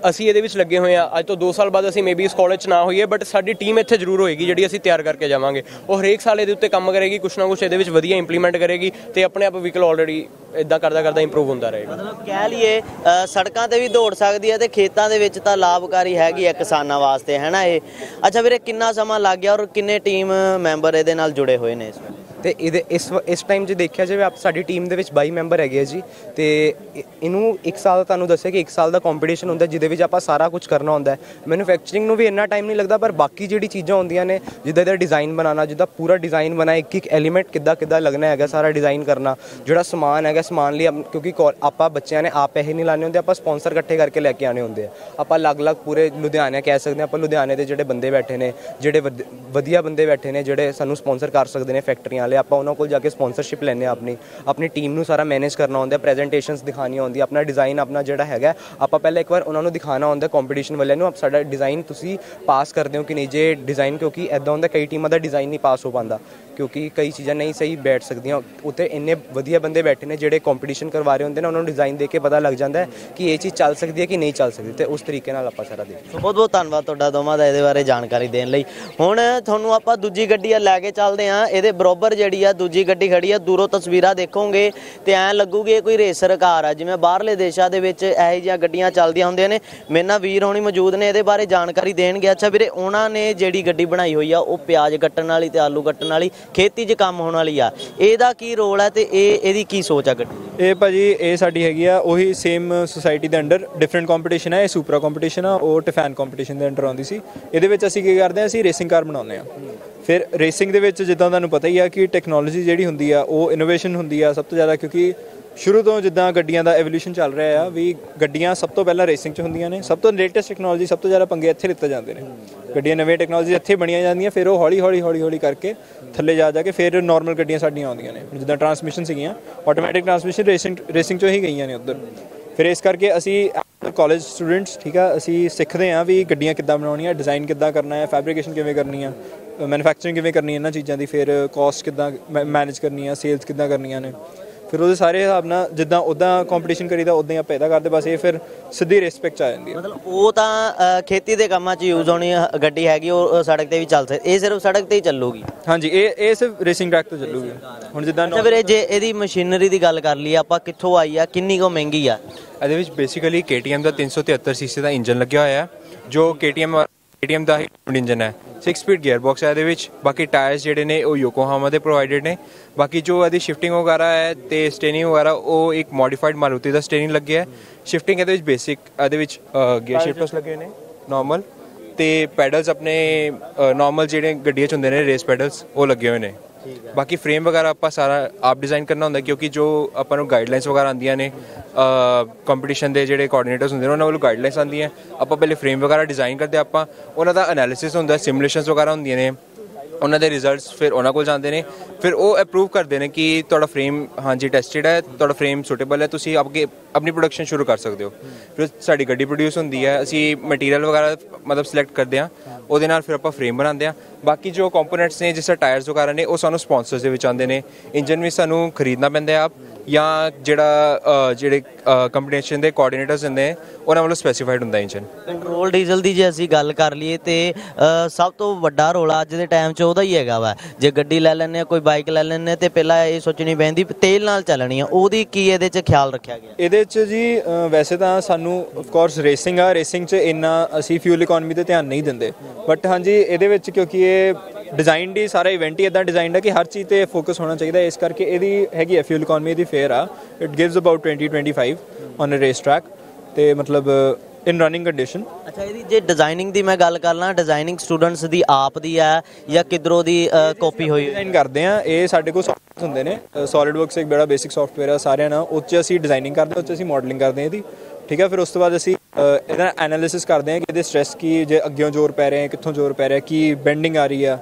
ਅਸੀਂ ਇਹਦੇ ਵਿੱਚ ਲੱਗੇ ਹੋਏ ਆ ਅੱਜ ਤੋਂ 2 ਸਾਲ ਬਾਅਦ ਅਸੀਂ ਮੇਬੀ ਇਸ ਕਾਲਜ 'ਚ ਨਾ ਹੋਈਏ ਬਟ ਸਾਡੀ ਟੀਮ ਇੱਥੇ ਜ਼ਰੂਰ ਹੋਏਗੀ ਜਿਹੜੀ ਅਸੀਂ ਤਿਆਰ ਕਰਕੇ ਜਾਵਾਂਗੇ। ਉਹ ਹਰੇਕ ਸਾਲ ਇਹਦੇ ਉੱਤੇ ਕੰਮ ਕਰੇਗੀ ਕੁਛ ਨਾ ਕੁਛ ਇਹਦੇ ਵਿੱਚ ਵਧੀਆ ਇੰਪਲੀਮੈਂਟ ਕਰੇਗੀ ਤੇ ਆਪਣੇ ਆਪ ਵਹੀਕਲ ਆਲਰੇਡੀ ਇਦਾਂ ਕਰਦਾ ਕਰਦਾ ਇੰਪਰੂਵ ਹੁੰਦਾ ਰਹੇਗਾ। ਮਤਲਬ ਕਹਿ ਲਈਏ ਸੜਕਾਂ ਤੇ ਵੀ ਦੌੜ ਸਕਦੀ ਹੈ ਤੇ ਖੇਤਾਂ ਦੇ ਵਿੱਚ ਤਾਂ ਲਾਭਕਾਰੀ ਹੈਗੀ ਹੈ ਕਿਸਾਨਾਂ ਵਾਸਤੇ ਹੈਨਾ ਇਹ? ਅੱਛਾ ਵੀਰੇ, ਕਿੰਨਾ ਸਮਾਂ ਲੱਗ ਗਿਆ ਔਰ ਕਿੰਨੇ ਟੀਮ ਮੈਂਬਰ ਇਹਦੇ ਨਾਲ ਜੁੜੇ ਹੋਏ ਨੇ ਇਸ ਵੇਲੇ? ਤੇ ਇਹਦੇ ਇਸ ਵ- ਇਸ ਟਾਈਮ ਜੇ ਦੇਖਿਆ ਜਾਵੇ ਆਪ ਸਾਡੀ ਟੀਮ ਦੇ ਵਿੱਚ 22 ਮੈਂਬਰ ਹੈਗੇ ਆ ਜੀ। ਤੇ ਇਹਨੂੰ 1 ਸਾਲ ਦਾ ਤੁਹਾਨੂੰ ਦੱਸਿਆ ਕਿ 1 ਸਾਲ ਦਾ ਕੰਪੀਟੀਸ਼ਨ ਹੁੰਦਾ ਜਿਹਦੇ ਵਿੱਚ ਆਪਾਂ ਸਾਰਾ ਕੁਝ ਕਰਨਾ ਹੁੰਦਾ ਹੈ। ਮੈਨੂਫੈਕਚਰਿੰਗ ਨੂੰ ਵੀ ਇੰਨਾ ਟਾਈਮ ਨਹੀਂ ਲੱਗਦਾ, ਪਰ ਬਾਕੀ ਜਿਹੜੀ ਚੀਜ਼ਾਂ ਹੁੰਦੀਆਂ ਨੇ, ਜਿੱਦਾਂ ਇਹਦਾ ਡਿਜ਼ਾਈਨ ਬਣਾਉਣਾ, ਜਿੱਦਾਂ ਪੂਰਾ ਡਿਜ਼ਾਈਨ ਬਣਾ, ਇੱਕ ਇੱਕ ਐਲੀਮੈਂਟ ਕਿੱਦਾਂ ਕਿੱਦਾਂ ਲੱਗਣਾ ਹੈਗਾ ਸਾਰਾ ਡਿਜ਼ਾਈਨ ਕਰਨਾ, ਜਿਹੜਾ ਸਮਾਨ ਹੈਗਾ ਸਮਾਨ ਲਈ ਕਿਉਂਕਿ ਕੋ- ਆਪਾਂ ਬੱਚਿਆਂ ਨੇ ਆਪ ਪੈਸੇ ਨਹੀਂ ਲਾਣੇ ਹੁੰਦੇ, ਆਪਾਂ ਸਪਾਂਸਰ ਇਕੱਠੇ ਕਰਕੇ ਲੈ ਕੇ ਆਣੇ ਹੁੰਦੇ ਆ। ਆਪਾਂ ਅਲੱਗ-ਅਲੱਗ ਪੂਰੇ ਲੁਧਿਆਣੇ ਕਹਿ ਸਕਦੇ ਹਾਂ, ਆਪਾਂ ਲੁਧਿਆਣੇ ਦੇ ਜਿਹੜੇ ਬੰਦੇ ਬੈਠੇ ਨੇ, ਜਿਹੜੇ ਵਧ- ਵਧੀਆ ਬੰਦੇ ਬੈਠੇ ਨੇ, ਜਿਹੜੇ ਸਾਨੂੰ ਸਪਾਂਸਰ ਕਰ ਸਕਦੇ ਨੇ ਫੈਕਟਰੀਆਂ ਵਾਲੇ ਆਪਾਂ ਉਹਨਾਂ ਕੋਲ ਜਾ ਕੇ ਸਪਾਂਸਰਸ਼ਿਪ ਲੈਣੇ ਆ ਆਪਣੀ ਆਪਣੀ ਟੀਮ ਨੂੰ ਸਾਰਾ ਮੈਨੇਜ ਕਰਨਾ ਹੁੰਦਾ ਪ੍ਰੈਜੈਂਟੇਸ਼ਨਸ ਦਿਖਾਉਣੀਆਂ ਹੁੰਦੀ ਆਪਣਾ ਡਿਜ਼ਾਈਨ ਆਪਣਾ ਜਿਹੜਾ ਹੈਗਾ, ਆਪਾਂ ਪਹਿਲਾਂ ਇੱਕ ਵਾਰ ਉਹਨਾਂ ਨੂੰ ਦਿਖਾਉਣਾ ਹੁੰਦਾ ਕੰਪੀਟੀਸ਼ਨ ਵਾਲਿਆਂ ਨੂੰ, ਆਪ ਸਾਡਾ ਡਿਜ਼ਾਈਨ ਤੁਸੀਂ ਪਾਸ ਕਰਦੇ ਹੋ ਕਿ ਨਹੀਂ, ਜੇ ਡਿਜ਼ਾਈਨ ਕਿਉਂਕਿ ਐਦਾਂ ਹੁੰਦਾ ਕਈ ਟੀਮਾਂ ਦਾ ਡਿਜ਼ਾਈਨ ਨਹੀਂ ਪਾਸ ਹੋ ਪਾਉਂਦਾ, ਕਿਉਂਕਿ ਕਈ ਚੀਜ਼ਾਂ ਨਹੀਂ ਸਹੀ ਬੈਠ ਸਕਦੀਆਂ, ਉੱਥੇ ਇੰਨੇ ਵਧੀਆ ਬੰਦੇ ਬੈਠੇ ਨੇ ਜਿਹੜੇ ਕੰਪੀਟੀਸ਼ਨ ਕਰਵਾ ਰਹੇ ਹੁੰਦੇ ਨੇ, ਉਹਨਾਂ ਨੂੰ ਡਿਜ਼ਾਈਨ ਦੇ ਕੇ ਪਤਾ ਲੱਗ ਜਾਂਦਾ ਕਿ ਇਹ ਚੀਜ਼ ਚੱਲ ਸਕਦੀ ਹੈ ਕਿ ਨਹੀਂ ਚੱਲ ਸਕਦੀ, ਤੇ ਉਸ ਤਰੀਕੇ ਨਾਲ ਆਪਾਂ ਸਾਰਾ ਦੇਖਦੇ ਸੋ ਬਹੁਤ ਬਹੁਤ ਧੰਨਵਾਦ ਤੁਹਾਡਾ ਦੋਵਾਂ ਦਾ ਇਹਦੇ ਬਾਰੇ ਜਾਣਕਾਰੀ ਦੇਣ ਲਈ। ਹੁਣ ਤੁਹਾਨੂੰ ਆਪਾਂ ਦੂਜੀ ਗੱਡੀ ਲੈ ਕੇ ਚੱਲਦੇ ਆ ਇਹਦੇ ਬਰੋਬਰ ਜਿਹੜੀ ਆ, ਦੂਜੀ ਗੱਡੀ ਖੜੀ ਆ, ਦੂਰੋਂ ਤਸਵੀਰਾਂ ਦੇਖੋਗੇ ਤੇ ਐਂ ਲੱਗੂਗੀ ਇਹ ਕੋਈ ਰੇਸਰ ਕਾਰ ਆ। ਜਿਵੇਂ ਬਾਹਰਲੇ ਦੇਸ਼ਾਂ ਦੇ ਵਿੱਚ ਇਹੋ ਜਿਹੀਆਂ ਗੱਡੀਆਂ ਚੱਲਦੀਆਂ ਹੁੰਦੀਆਂ ਨੇ। ਮੇਰੇ ਨਾਲ ਵੀਰ ਹੋਣੀ ਮੌਜੂਦ ਨੇ, ਇਹਦੇ ਬਾਰੇ ਜਾਣਕਾਰੀ ਦੇਣਗੇ। ਅੱਛਾ ਵੀਰੇ, ਉਹਨਾਂ ਨੇ ਜਿਹੜੀ ਗੱਡੀ ਬਣਾਈ ਹੋਈ ਆ, ਉਹ ਪਿਆਜ਼ ਕੱਟਣ ਵਾਲੀ ਤੇ ਆਲੂ ਕੱਟਣ ਵਾਲੀ, ਖੇਤੀ 'ਚ ਕੰਮ ਹੋਣ ਵਾਲੀ ਆ। ਇਹਦਾ ਕੀ ਰੋਲ ਹੈ ਤੇ ਇਹ, ਇਹਦੀ ਕੀ ਸੋਚ ਆ ਗੱਡੀ ਇਹ ਭਾਜੀ, ਇਹ ਸਾਡੀ ਹੈਗੀ ਆ, ਉਹੀ ਸੇਮ ਸੁਸਾਇਟੀ ਦੇ ਅੰਡਰ ਡਿਫਰੈਂਟ ਕੰਪੀਟੀਸ਼ਨ ਹੈ ਇਹ ਸੁਪਰਾ ਕੰਪੀਟੀਸ਼ਨ ਆ, ਉਹ ਟਿਫੈਨ ਕੰਪੀਟੀਸ਼ਨ ਦੇ ਅੰਡਰ ਆਉਂਦੀ ਸੀ। ਇਹਦੇ ਵਿੱਚ ਅਸੀਂ ਕੀ ਕਰਦੇ ਆ, ਅਸੀਂ ਰੇਸਿੰਗ ਕਾਰ ਬਣਾਉਂਦੇ ਆ। ਫਿਰ ਰੇਸਿੰਗ ਦੇ ਵਿੱਚ ਜਿੱਦਾਂ ਤੁਹਾਨੂੰ ਪਤਾ ਹੀ ਆ ਕਿ ਟੈਕਨੋਲੋਜੀ ਜਿਹੜੀ ਹੁੰਦੀ ਆ, ਉਹ ਇਨੋਵੇਸ਼ਨ ਹੁੰਦੀ ਆ ਸਭ ਤੋਂ ਜ਼ਿਆਦਾ, ਕਿਉਂਕਿ ਸ਼ੁਰੂ ਤੋਂ ਜਿੱਦਾਂ ਗੱਡੀਆਂ ਦਾ ਐਵੋਲੂਸ਼ਨ ਚੱਲ ਰਿਹਾ ਆ, ਵੀ ਗੱਡੀਆਂ ਸਭ ਤੋਂ ਪਹਿਲਾਂ ਰੇਸਿੰਗ 'ਚ ਹੁੰਦੀਆਂ ਨੇ, ਸਭ ਤੋਂ ਲੇਟੈਸਟ ਟੈਕਨੋਲੋਜੀ ਸਭ ਤੋਂ ਜ਼ਿਆਦਾ ਪੰਗੇ ਇੱਥੇ ਲਿੱਤੇ ਜਾਂਦੇ ਨੇ। ਗੱਡੀਆਂ ਨਵੇਂ ਟੈਕਨੋਲੋਜੀ ਇੱਥੇ ਬਣੀਆਂ ਜਾਂਦੀਆਂ, ਫਿਰ ਉਹ ਹੌਲੀ ਹੌਲੀ ਹੌਲੀ ਹੌਲੀ ਕਰਕੇ ਥੱਲੇ ਜਾ ਜਾ ਕੇ ਫਿਰ ਨਾਰਮਲ ਗੱਡੀਆਂ ਸਾਡੀਆਂ ਆਉਂਦੀਆਂ ਨੇ। ਜਿੱਦਾਂ ਟਰਾਂਸਮਿਸ਼ਨ ਸੀਗੀਆਂ ਆਟੋਮੈਟਿਕ ਟਰਾਂਸਮਿਸ਼ਨ ਰੇਸਿੰਗ ਰੇਸਿੰਗ 'ਚੋਂ ਹੀ ਗਈਆਂ ਨੇ ਉੱਧਰ। ਫਿਰ ਇਸ ਕਰਕੇ ਅਸੀਂ ਕਾਲਜ ਸਟੂਡੈਂਟਸ ਠੀਕ ਆ, ਅਸੀਂ ਸਿੱਖਦੇ ਆ ਵੀ ਗੱਡੀਆਂ ਕਿੱਦਾਂ ਬਣਾਉਣੀਆਂ ਡਿਜ਼ਾਈਨ ਕਿੱਦਾਂ ਕਰਨਾ ਹੈ ਫੈਬਰੀਕੇਸ਼ਨ ਕਿਵੇਂ ਕਰਨੀ ਆ ਮੈਨੂਫੈਕਚਰਿੰਗ ਕਿਵੇਂ ਕਰਨੀ ਹੈ ਇਹਨਾਂ ਚੀਜ਼ਾਂ ਦੀ ਫਿਰ ਕਾਸਟ ਕਿੱਦਾਂ ਮੈਨੇਜ ਕਰਨੀ ਆ ਸੇਲਸ ਕਿੱਦਾਂ ਕਰਨੀਆਂ ਨੇ। ਫਿਰ ਉਹਦੇ ਸਾਰੇ ਹਿਸਾਬ ਨਾਲ ਜਿੱਦਾਂ ਉਦਾਂ ਕੰਪੀਟੀਸ਼ਨ ਕਰੀਦਾ ਉਦਾਂ ਹੀ ਆਪਾਂ ਇਹਦਾ ਕਰਦੇ ਬਸ ਇਹ ਫਿਰ ਸਿੱਧੀ ਰਿਸਪੈਕਟ ਚ ਆ ਜਾਂਦੀ ਹੈ ਮਤਲਬ ਉਹ ਤਾਂ ਖੇਤੀ ਦੇ ਕੰਮਾਂ 'ਚ ਯੂਜ਼ ਹੋਣੀ ਗੱਡੀ ਹੈਗੀ ਉਹ ਸੜਕ ਤੇ ਵੀ ਚੱਲ ਸਕਦੀ ਇਹ ਸਿਰਫ ਸੜਕ ਤੇ ਹੀ ਚੱਲੂਗੀ। ਹਾਂਜੀ ਇਹ ਇਹ ਸਿਰਫ ਰੇਸਿੰਗ ਟਰੈਕ ਤੋਂ ਚੱਲੂਗੀ। ਹੁਣ ਜਿੱਦਾਂ ਅੱਛਾ ਵੀਰੇ ਜੇ ਇਹਦੀ ਮਸ਼ੀਨਰੀ ਦੀ ਗੱਲ ਕਰ ਲਈ ਆਪਾਂ ਕਿੱਥੋਂ ਆਈ ਆ ਕਿੰਨੀ ਕੁ ਮਹਿੰਗੀ ਆ? ਇਹਦੇ ਵਿੱਚ ਬੇਸਿਕਲੀ KTM ਦਾ 373 ਸੀਸੀ ਦਾ ਇੰਜਨ ਲੱਗਿਆ ਹੋਇਆ ਹੈ ਜੋ KTM KTM ਦਾ ਹੀ ਇੰਜਨ ਹੈ। 6 ਸਪੀਡ ਗੀਅਰ ਬਾਕਸ ਹੈ ਇਹਦੇ ਵਿੱਚ। ਬਾਕੀ ਟਾਇਰਸ ਜਿਹੜੇ ਨੇ ਉਹ ਯੋਕੋਹਾਮਾ ਦੇ ਪ੍ਰੋਵਾਈਡਡ ਨੇ। ਬਾਕੀ ਜੋ ਇਹਦੀ ਸ਼ਿਫਟਿੰਗ ਵਗੈਰਾ ਹੈ ਤੇ ਸਟੇਰਿੰਗ ਵਗੈਰਾ ਉਹ ਇੱਕ ਮੋਡੀਫਾਈਡ ਮਾਰੂਤੀ ਦਾ ਸਟੇਰਿੰਗ ਲੱਗਿਆ ਹੈ। ਸ਼ਿਫਟਿੰਗ ਇਹਦੇ ਵਿੱਚ ਬੇਸਿਕ ਇਹਦੇ ਵਿੱਚ ਗੀਅਰ ਸ਼ਿਫਟਰਸ ਲੱਗੇ ਨੇ ਨਾਰਮਲ ਤੇ ਪੈਡਲਸ ਆਪਣੇ ਨਾਰਮਲ ਜਿਹੜੇ ਗੱਡੀਆਂ ਚ ਹੁੰਦੇ ਨੇ ਰੇਸ ਪੈਡਲਸ ਉਹ ਲੱਗੇ ਹੋਏ ਨੇ। ਬਾਕੀ ਫਰੇਮ ਵਗੈਰਾ ਆਪਾਂ ਸਾਰਾ ਆਪ ਡਿਜ਼ਾਈਨ ਕਰਨਾ ਹੁੰਦਾ ਕਿਉਂਕਿ ਜੋ ਆਪਾਂ ਨੂੰ ਗਾਈਡਲਾਈਨਸ ਵਗੈਰਾ ਆਉਂਦੀਆਂ ਨੇ ਕੰਪੀਟੀਸ਼ਨ ਦੇ ਜਿਹੜੇ ਕੋਆਰਡੀਨੇਟਰਸ ਹੁੰਦੇ ਨੇ, ਉਹਨਾਂ ਵੱਲੋਂ ਗਾਈਡਲਾਈਨਸ ਆਉਂਦੀਆਂ। ਆਪਾਂ ਪਹਿਲੇ ਫਰੇਮ ਵਗੈਰਾ ਡਿਜ਼ਾਈਨ ਕਰਦੇ ਆਪਾਂ, ਉਹਨਾਂ ਦਾ ਐਨਾਲਿਸਿਸ ਹੁੰਦਾ ਸਿਮੂਲੇਸ਼ਨਸ ਵਗੈਰਾ ਹੁੰਦੀਆਂ ਨੇ। ਉਹਨਾਂ ਦੇ ਰਿਜ਼ਲਟਸ ਫਿਰ ਉਹਨਾਂ ਕੋਲ ਜਾਂਦੇ ਨੇ। ਫਿਰ ਉਹ ਅਪਰੂਵ ਕਰਦੇ ਨੇ ਕਿ ਤੁਹਾਡਾ ਫਰੇਮ ਹਾਂਜੀ ਟੈਸਟਡ ਹੈ, ਤੁਹਾਡਾ ਫਰੇਮ ਸੁਟੇਬਲ ਹੈ, ਤੁਸੀਂ ਅੱਗੇ ਆਪਣੀ ਪ੍ਰੋਡਕਸ਼ਨ ਸ਼ੁਰੂ ਕਰ ਸਕਦੇ ਹੋ। ਫਿਰ ਸਾਡੀ ਗੱਡੀ ਪ੍ਰੋਡਿਊਸ ਹੁੰਦੀ ਹੈ, ਅਸੀਂ ਮਟੀਰੀਅਲ ਵਗੈਰਾ ਮਤਲਬ ਸਿਲੈਕਟ ਕਰਦੇ ਹਾਂ। ਉਹਦੇ ਨਾਲ ਫਿਰ ਆਪਾਂ ਫਰੇਮ ਬਣਾਉਂਦੇ ਹਾਂ। ਬਾਕੀ ਜੋ ਕੰਪੋਨੈਂਟਸ ਨੇ ਜਿਸ ਤਰ੍ਹਾਂ ਟਾਇਰਸ ਵਗੈਰਾ ਨੇ ਉਹ ਸਾਨੂੰ ਸਪਾਂਸਰਸ ਦੇ ਵਿੱਚ ਆਉਂਦੇ ਨੇ। ਇੰਜਨ ਵੀ ਸਾਨੂੰ ਖਰੀਦਣਾ ਪੈਂਦਾ ਹੈ ਆਪ ਜਾਂ ਜਿਹੜਾ ਜਿਹੜੇ ਕੰਪੀਟੀਸ਼ਨ ਦੇ ਕੋਆਰਡੀਨੇਟਰਸ ਹੁੰਦੇ ਨੇ ਉਹਨਾਂ ਵੱਲੋਂ ਸਪੈਸੀਫਾਈਡ ਹੁੰਦਾ ਇੰਜਨ ਪੈਟਰੋਲ ਡੀਜ਼ਲ ਦੀ ਜੇ ਅਸੀਂ ਗੱਲ ਕਰ ਲਈਏ ਤੇ ਸਭ ਤੋਂ ਵੱਡਾ ਰੋਲਾ ਅੱਜ ਦੇ ਟਾਈਮ 'ਚ ਉਹਦਾ ਹੀ ਹੈਗਾ ਵਾ। ਜੇ ਗੱਡੀ ਲੈ ਆ ਕੋਈ ਬਾਈਕ ਲੈ ਆ ਤੇ ਪਹਿਲਾਂ ਇਹ ਸੋਚਣੀ ਪੈਂਦੀ ਤੇਲ ਨਾਲ ਚੱਲਣੀ ਆ। ਉਹਦੀ ਕੀ ਇਹਦੇ 'ਚ ਖਿਆਲ ਰੱਖਿਆ ਗਿਆ? ਇਹਦੇ ਚ ਜੀ ਵੈਸੇ ਤਾਂ ਸਾਨੂੰ ਆਫ ਕੋਰਸ ਰੇਸਿੰਗ ਆ। ਰੇਸਿੰਗ ਚ ਇੰਨਾ ਅਸੀਂ ਫਿਊਲ ਇਕਨੋਮੀ ਤੇ ਧਿਆਨ ਨਹੀਂ ਦਿੰਦੇ। ਬਟ ਹਾਂਜੀ ਇਹਦੇ ਵਿੱਚ ਕਿਉਂਕਿ ਇਹ ਡਿਜ਼ਾਈਨ ਦੀ ਸਾਰਾ ਇਵੈਂਟ ਹੀ ਇਦਾਂ ਡਿਜ਼ਾਈਨਡ ਹੈ ਕਿ ਹਰ ਚੀਜ਼ ਤੇ ਫੋਕਸ ਹੋਣਾ ਚਾਹੀਦਾ ਇਸ ਕਰਕੇ ਇਹਦੀ ਹੈਗੀ ਹੈ ਫਿਊਲ ਇਕਨੋਮੀ ਦੀ ਫੇਅਰ ਆ। It gives about 20 25 on a race track ਤੇ ਮਤਲਬ ਇਨ ਰਨਿੰਗ ਕੰਡੀਸ਼ਨ ਅੱਛਾ ਇਹਦੀ ਜੇ ਡਿਜ਼ਾਈਨਿੰਗ ਦੀ ਮੈਂ ਗੱਲ ਕਰ ਲਾਂ ਡਿਜ਼ਾਈਨਿੰਗ ਸਟੂਡੈਂਟਸ ਦੀ ਆਪ ਦੀ ਆ ਜਾਂ ਕਿਧਰੋਂ ਦੀ ਕਾਪੀ ਹੋਈ ਡਿਜ਼ਾਈਨ ਕਰਦੇ ਆ ਇਹ ਸਾਡੇ ਕੋਲ ਸੌਫਟਵੇਅਰ ਹੁੰਦੇ ਨੇ। ਸੋਲਿਡ ਵਰਕਸ ਇੱਕ ਬੜਾ ਬੇਸਿਕ ਸੌਫਟਵੇਅਰ ਆ ਸਾਰਿਆਂ ਨਾਲ। ਉਹ 'ਚ ਅਸੀਂ ਡਿਜ਼ਾਈਨਿੰਗ ਕਰਦੇ ਹਾਂ ਉਹ 'ਚ ਅਸੀਂ ਮਾਡਲਿੰਗ ਕਰਦੇ ਹਾਂ ਇਹਦੀ। ਠੀਕ ਹੈ ਫਿਰ ਉਸ ਤੋਂ ਬਾਅਦ ਅਸੀਂ ਇਹਦਾ ਐਨਾਲਿਸਿਸ ਕਰਦੇ ਹਾਂ ਕਿ ਇਹਦੇ ਸਟ੍ਰੈਸ ਕੀ ਜੇ ਅੱਗਿਓਂ ਜ਼ੋਰ ਪੈ ਰਿਹਾ ਹੈ ਕਿੱਥੋਂ ਜ਼ੋਰ ਪੈ ਰਿਹਾ ਕੀ ਬੈਂਡਿੰਗ ਆ ਰਹੀ ਆ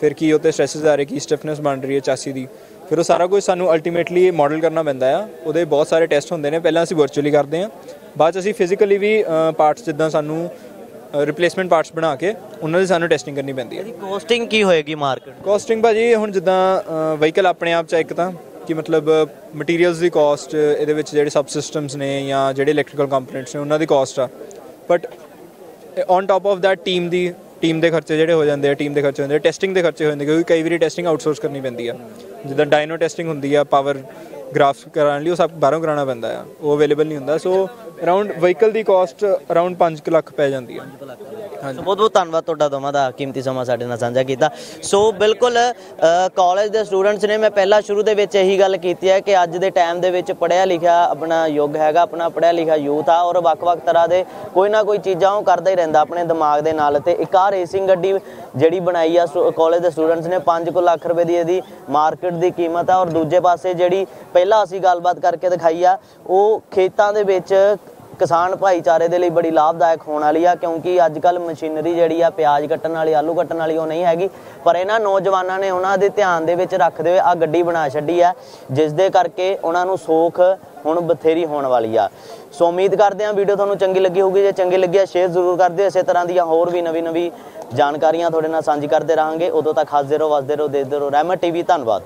ਫਿਰ ਕੀ ਉੱਤੇ ਸਟ੍ਰੈਸਸ ਆ ਰਹੇ ਕੀ ਸਟਿਫਨੈਸ ਬਣ ਰਹੀ ਹੈ ਚਾਸੀ ਦੀ। ਫਿਰ ਉਹ ਸਾਰਾ ਕੁਝ ਸਾਨੂੰ ਅਲਟੀਮੇਟਲੀ ਮਾਡਲ ਕਰਨਾ ਪੈਂਦਾ ਆ। ਉਹਦੇ ਬਹੁਤ ਸਾਰੇ ਟੈਸਟ ਹੁੰਦੇ ਨੇ ਪਹਿਲਾਂ ਅਸੀਂ ਵਰਚੁਅਲੀ ਕਰਦੇ ਹਾਂ। ਬਾਅਦ 'ਚ ਅਸੀਂ ਫਿਜ਼ੀਕਲੀ ਵੀ ਪਾਰਟਸ ਜਿੱਦਾਂ ਸਾਨੂੰ ਰਿਪਲੇਸਮੈਂਟ ਪਾਰਟਸ ਬਣਾ ਕੇ ਉਹਨਾਂ ਦੀ ਸਾਨੂੰ ਟੈਸਟਿੰਗ ਕਰਨੀ ਪੈਂਦੀ ਹੈ ਇਹਦੀ ਕੋਸਟਿੰਗ ਕੀ ਹੋਏਗੀ ਮਾਰਕੀਟ ਕਾਸਟਿੰਗ ਭਾਜੀ ਹੁਣ ਜਿੱਦਾਂ ਵਹੀਕਲ ਆਪਣੇ ਆਪ ਚ ਆ ਇੱਕ ਤਾਂ ਕਿ ਮਤਲਬ ਮਟੀਰੀਅਲਸ ਦੀ ਕਾਸਟ ਇਹਦੇ ਵਿੱਚ ਜਿਹੜੇ ਸਬ ਸਿਸਟਮਸ ਨੇ ਜਾਂ ਜਿਹੜੇ ਇਲੈਕਟ੍ਰੀਕਲ ਕੰਪੋਨੈਂਟਸ ਨੇ, ਉਹਨਾਂ ਦੀ ਕਾਸਟ ਆ। But on top of that team the team ਦੇ ਖਰਚੇ ਜਿਹੜੇ ਹੋ ਜਾਂਦੇ ਆ ਟੀਮ ਦੇ ਖਰਚੇ ਹੁੰਦੇ ਆ ਟੈਸਟਿੰਗ ਦੇ ਖਰਚੇ ਹੋ ਜਾਂਦੇ ਕਿਉਂਕਿ ਕਈ ਵਾਰੀ ਟੈਸਟਿੰਗ ਆਊਟਸੋਰਸ ਕਰਨੀ ਪੈਂਦੀ ਆ। ਜਿੱਦਾਂ ਡਾਇਨੋ ਟੈਸਟਿੰਗ ਹੁੰਦੀ ਆ ਪਾਵਰ ਗ੍ਰਾਫ ਕਰਾਉਣ ਲਈ, ਉਹ ਸਭ ਬਾਹਰੋਂ ਕਰਾਉਣਾ ਪੈਂਦਾ ਆ, ਉਹ ਅਵੇਲੇਬਲ ਨਹੀਂ ਹੁੰਦਾ। ਸੋ ਅਰਾਊਂਡ ਵਹੀਕਲ ਦੀ ਕਾਸਟ ਅਰਾਊਂਡ 5 ਲੱਖ ਪੈ ਜਾਂਦੀ ਆ। ਸੋ ਬਹੁਤ ਬਹੁਤ ਧੰਨਵਾਦ ਤੁਹਾਡਾ ਦੋਵਾਂ ਦਾ ਕੀਮਤੀ ਸਮਾਂ ਸਾਡੇ ਨਾਲ ਸਾਂਝਾ ਕੀਤਾ। ਸੋ ਬਿਲਕੁਲ ਕਾਲਜ ਦੇ ਸਟੂਡੈਂਟਸ ਨੇ ਮੈਂ ਪਹਿਲਾਂ ਸ਼ੁਰੂ ਦੇ ਵਿੱਚ ਇਹੀ ਗੱਲ ਕੀਤੀ ਹੈ ਕਿ ਅੱਜ ਦੇ ਟਾਈਮ ਦੇ ਵਿੱਚ ਪੜ੍ਹਿਆ ਲਿਖਿਆ ਆਪਣਾ ਯੁੱਗ ਹੈਗਾ, ਆਪਣਾ ਪੜ੍ਹਿਆ ਲਿਖਿਆ ਯੂਥ ਆ ਔਰ ਵੱਖ-ਵੱਖ ਤਰ੍ਹਾਂ ਦੇ ਕੋਈ ਨਾ ਕੋਈ ਚੀਜ਼ਾਂ ਉਹ ਕਰਦਾ ਹੀ ਰਹਿੰਦਾ ਆਪਣੇ ਦਿਮਾਗ ਦੇ ਨਾਲ ਤੇ ਇੱਕ ਆ ਰੇਸਿੰਗ ਗੱਡੀ ਜਿਹੜੀ ਬਣਾਈ ਆ ਕਾਲਜ ਦੇ ਸਟੂਡੈਂਟਸ ਨੇ 5 ਲੱਖ ਰੁਪਏ ਦੀ ਇਹਦੀ ਮਾਰਕੀਟ ਦੀ ਕੀਮਤ ਆ ਔਰ ਦੂਜੇ ਪਾਸੇ ਜਿਹੜੀ ਪਹਿਲਾਂ ਅਸੀਂ ਗੱਲਬਾਤ ਕਰਕੇ ਦਿਖਾਈ ਆ, ਉਹ ਖੇਤਾਂ ਦੇ ਵਿੱਚ ਕਿਸਾਨ ਭਾਈਚਾਰੇ ਦੇ ਲਈ ਬੜੀ ਲਾਭਦਾਇਕ ਹੋਣ ਵਾਲੀ ਆ, ਕਿਉਂਕਿ ਅੱਜ ਕੱਲ ਮਸ਼ੀਨਰੀ ਜਿਹੜੀ ਆ, ਪਿਆਜ਼ ਕੱਟਣ ਵਾਲੀ, ਆਲੂ ਕੱਟਣ ਵਾਲੀ ਉਹ ਨਹੀਂ ਹੈਗੀ। ਪਰ ਇਹਨਾਂ ਨੌਜਵਾਨਾਂ ਨੇ ਉਹਨਾਂ ਦੇ ਧਿਆਨ ਦੇ ਵਿੱਚ ਰੱਖਦੇ ਹੋਏ ਆ ਗੱਡੀ ਬਣਾ ਛੱਡੀ ਆ, ਜਿਸ ਦੇ ਕਰਕੇ ਉਹਨਾਂ ਨੂੰ ਸੋਖ ਹੁਣ ਬਥੇਰੀ ਹੋਣ ਵਾਲੀ ਆ। ਸੋ ਉਮੀਦ ਕਰਦੇ ਹਾਂ ਵੀਡੀਓ ਤੁਹਾਨੂੰ ਚੰਗੀ ਲੱਗੀ ਹੋਊਗੀ। ਜੇ ਚੰਗੀ ਲੱਗੀ ਆ, ਸ਼ੇਅਰ ਜ਼ਰੂਰ ਕਰ ਦਿਓ। ਇਸੇ ਤਰ੍ਹਾਂ ਦੀਆਂ ਹੋਰ ਵੀ ਨਵੀਂ ਨਵੀਂ ਜਾਣਕਾਰੀਆਂ ਤੁਹਾਡੇ ਨਾਲ ਸਾਂਝੀ ਕਰਦੇ ਰਹਾਂਗੇ। ਉਦੋਂ ਤੱਕ ਹਾਜ਼ਰ ਰਹੋ, ਵਸਦੇ ਰਹੋ, ਦੇਖਦੇ ਰਹੋ। ਰਹਿਮਤ ਟੀਵੀ, ਧੰਨਵਾਦ।